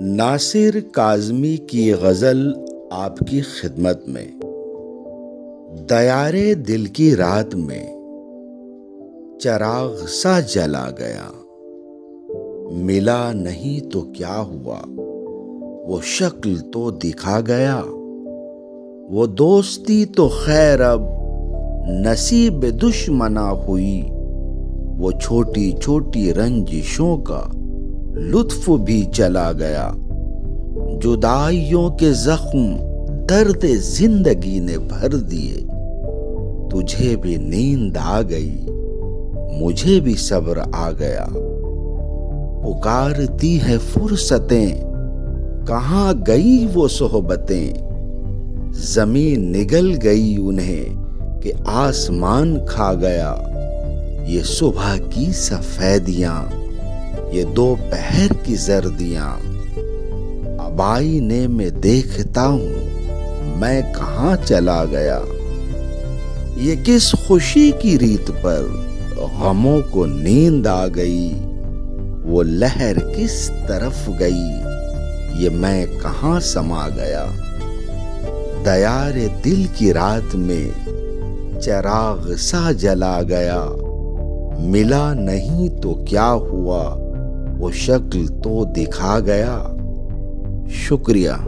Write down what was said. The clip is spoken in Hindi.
नासिर काजमी की गज़ल आपकी खिदमत में। दयारे दिल की रात में चराग सा जला गया। मिला नहीं तो क्या हुआ? वो शक्ल तो दिखा गया। वो दोस्ती तो खैर अब नसीब दुश्मना हुई। वो छोटी छोटी रंजिशों का लुत्फ भी चला गया। जुदाइयों के जख्म दर्द ज़िंदगी ने भर दिए। तुझे भी नींद आ गई, मुझे भी सब्र आ गया। पुकारती है फुर्सतें, कहाँ गई वो सोहबतें? ज़मीन निगल गई उन्हें कि आसमान खा गया। ये सुबह की सफेदियाँ। ये दोपहर की जर्दियाँ। आईने में देखता हूँ, मैं कहा चला गया। ये किस खुशी की रीत पर गमों को नींद आ गई। वो लहर किस तरफ़ गई, ये मैं कहा समा गया। दयार दिल की रात में चराग सा जला गया। मिला नहीं तो क्या हुआ? वो शक्ल तो दिखा गया। शुक्रिया।